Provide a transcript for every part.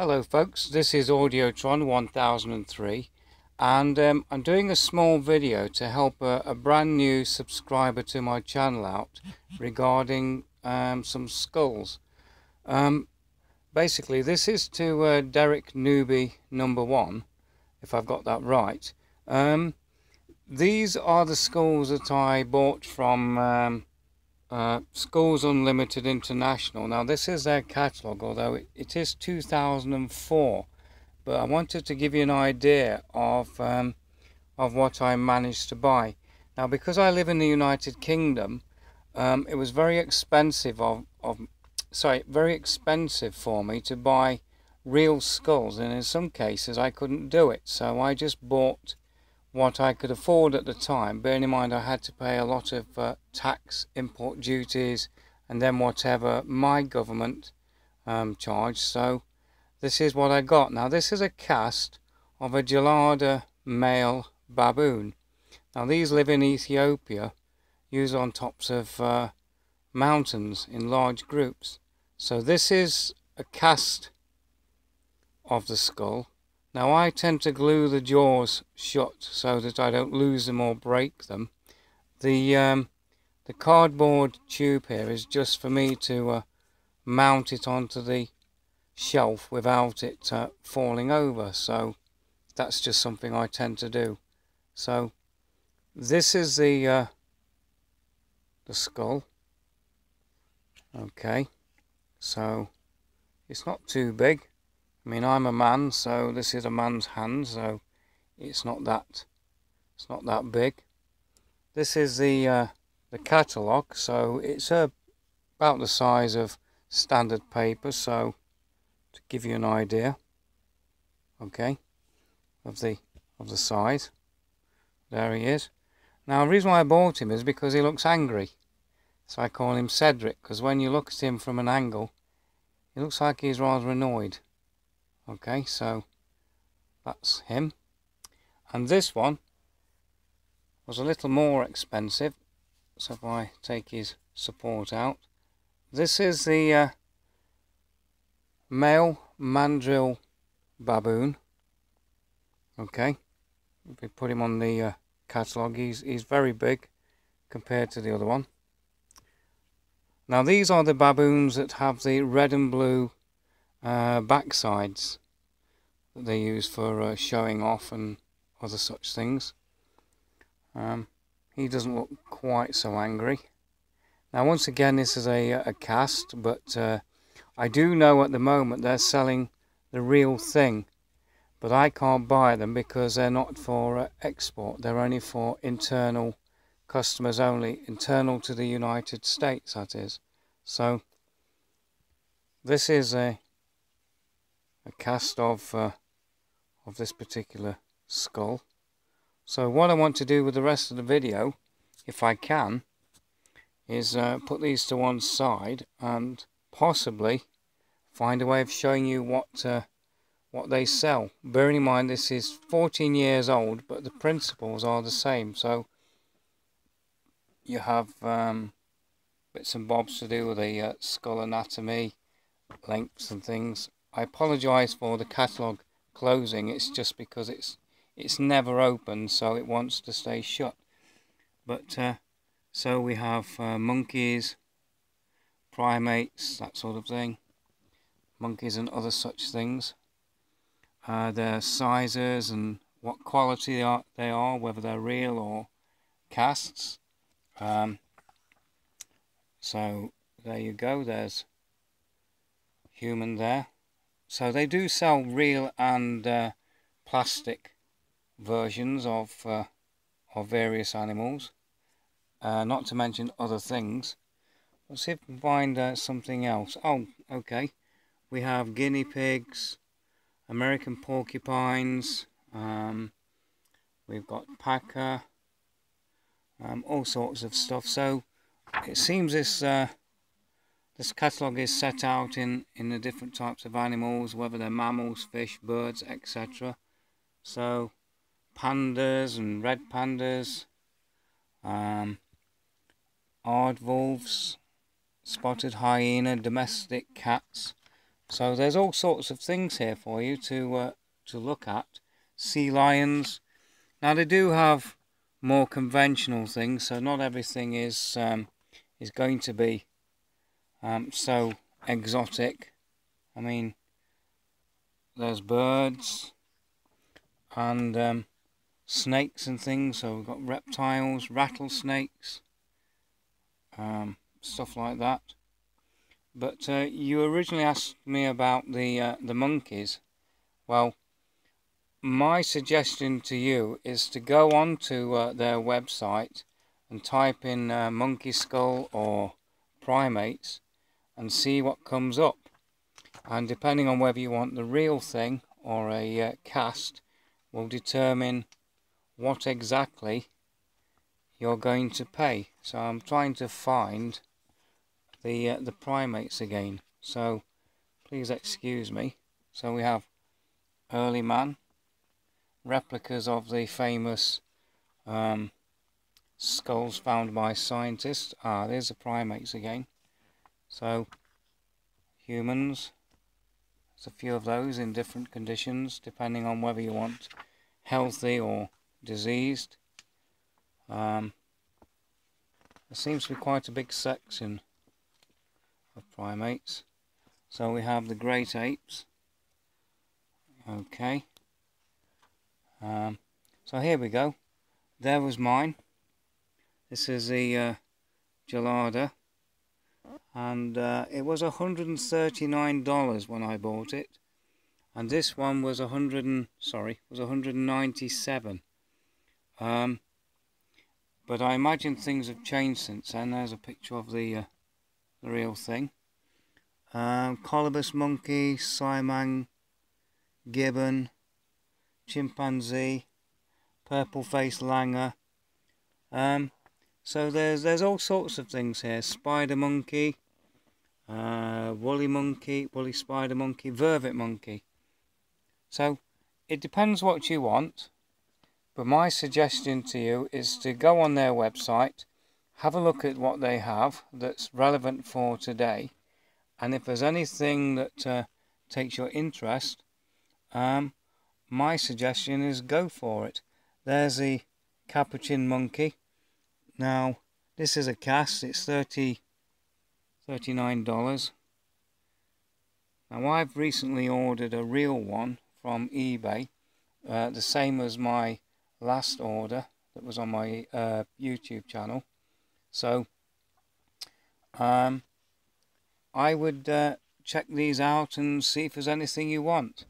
Hello folks, this is Audiotron 1003 and um, I'm doing a small video to help a, a, brand new subscriber to my channel out regarding um, some skulls. Um, basically this is to uh, Derek Newby number one, if I've got that right. Um, these are the skulls that I bought from um, uh, Skulls Unlimited International. Now this is their catalogue, although it, it is 2004. But I wanted to give you an idea of um, of what I managed to buy. Now because I live in the United Kingdom, um, it was very expensive of, of sorry, very expensive for me to buy real skulls, and in some cases I couldn't do it. So I just bought what I could afford at the time, bearing in mind I had to pay a lot of uh, tax, import duties, and then whatever my government um, charged. So this is what I got. Now this is a cast of a gelada male baboon. Now these live in Ethiopia, used on tops of uh, mountains in large groups. So this is a cast of the skull now I tend to glue the jaws shut so that I don't lose them or break them. The um, the cardboard tube here is just for me to uh, mount it onto the shelf without it uh, falling over. So that's just something I tend to do. So this is the uh, the skull. Okay, so it's not too big. I mean, I'm a man, so this is a man's hand, so it's not that it's not that big. This is the uh, the catalogue, so it's uh, about the size of standard paper. So to give you an idea, okay, of the of the size. There he is. Now, the reason why I bought him is because he looks angry. So I call him Cedric, because when you look at him from an angle, he looks like he's rather annoyed okay so that's him. And this one was a little more expensive so if I take his support out this is the uh, male mandrill baboon. Okay if we put him on the uh, catalogue he's, he's very big compared to the other one. Now these are the baboons that have the red and blue uh, backsides that they use for uh, showing off and other such things. Um, he doesn't look quite so angry. Now once again this is a, a cast but uh, I do know at the moment they're selling the real thing but I can't buy them because they're not for uh, export they're only for internal customers only internal to the United States that is so this is a a cast of uh, of this particular skull. So what I want to do with the rest of the video, if I can, is uh, put these to one side and possibly find a way of showing you what uh, what they sell. Bearing in mind this is 14 years old, but the principles are the same. So you have um, bits and bobs to do with the uh, skull anatomy, lengths and things, I apologise for the catalogue closing, it's just because it's it's never open so it wants to stay shut. But uh, so we have uh, monkeys, primates, that sort of thing, monkeys and other such things. Uh, their sizes and what quality they are, they are whether they're real or casts. Um, so there you go, there's human there. So they do sell real and uh, plastic versions of uh, of various animals, uh, not to mention other things. Let's see if we can find uh, something else. Oh, okay. We have guinea pigs, American porcupines, um, we've got paca, um, all sorts of stuff. So it seems this uh, this catalogue is set out in, in the different types of animals, whether they're mammals, fish, birds, etc. So, pandas and red pandas, um, spotted hyena, domestic cats, So there's all sorts of things here for you to uh, to look at. Sea lions. Now they do have more conventional things, so not everything is um, is going to be um, so exotic. I mean, there's birds and um, snakes and things. So we've got reptiles, rattlesnakes, um, stuff like that. But uh, you originally asked me about the uh, the monkeys. Well, my suggestion to you is to go onto uh, their website and type in uh, monkey skull or primates and see what comes up. And depending on whether you want the real thing or a uh, cast will determine what exactly you're going to pay. So I'm trying to find the uh, the primates again. So please excuse me. So we have early man, replicas of the famous um, skulls found by scientists. Ah, there's the primates again. So humans, there's a few of those in different conditions depending on whether you want healthy or diseased. Um, there seems to be quite a big section of primates. So we have the great apes. Okay. Um, so here we go. There was mine. This is the uh, Gelada. And uh, it was $139 when I bought it. And this one was 100 and, sorry, was 197. Um, but I imagine things have changed since then. There's a picture of the uh, the real thing. Um, colobus monkey, Siamang, gibbon, chimpanzee, purple face langur. Um, so there's there's all sorts of things here. Spider monkey, uh, woolly monkey, woolly spider monkey, vervet monkey. So it depends what you want. But my suggestion to you is to go on their website have a look at what they have that's relevant for today and if there's anything that uh, takes your interest um, my suggestion is go for it there's the capuchin monkey now this is a cast it's 30 $39 now I've recently ordered a real one from eBay uh, the same as my last order that was on my uh, YouTube channel so um, I would uh, check these out and see if there's anything you want.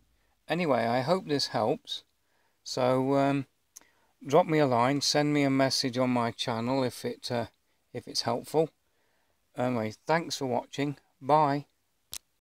Anyway, I hope this helps. So um, drop me a line, send me a message on my channel if it uh, if it's helpful. Anyway, thanks for watching. Bye.